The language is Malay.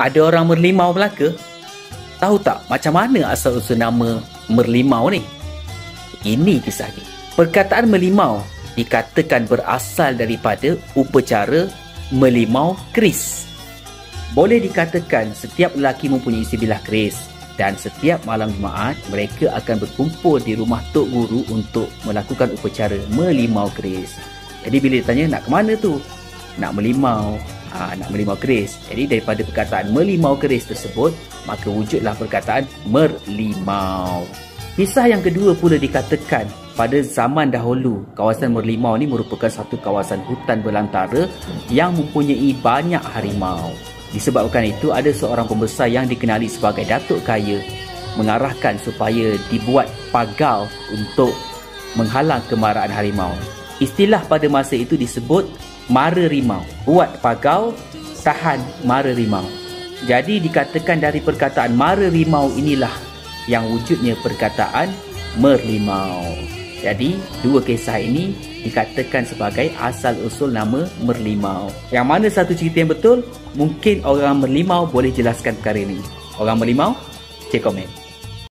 Ada orang merlimau Melaka? Tahu tak macam mana asal usul nama merlimau ni? Ini kisahnya. Perkataan melimau dikatakan berasal daripada upacara melimau keris. Boleh dikatakan setiap lelaki mempunyai sebilah keris dan setiap malam Jumaat mereka akan berkumpul di rumah Tok Guru untuk melakukan upacara melimau keris. Jadi bila ditanya nak ke mana tu? Nak melimau. Ha, nak melimau keris. Jadi daripada perkataan melimau keris tersebut, maka wujudlah perkataan merlimau. Kisah yang kedua pula dikatakan pada zaman dahulu, kawasan Merlimau ni merupakan satu kawasan hutan belantara yang mempunyai banyak harimau. Disebabkan itu, ada seorang pembesar yang dikenali sebagai Datuk Kaya mengarahkan supaya dibuat pagal untuk menghalang kemarahan harimau. Istilah pada masa itu disebut mara rimau. Buat pagal, tahan mara rimau. Jadi dikatakan dari perkataan mara rimau inilah yang wujudnya perkataan merlimau. Jadi, dua kisah ini dikatakan sebagai asal-usul nama merlimau. Yang mana satu cerita yang betul? Mungkin orang merlimau boleh jelaskan perkara ini. Orang merlimau? Cek komen.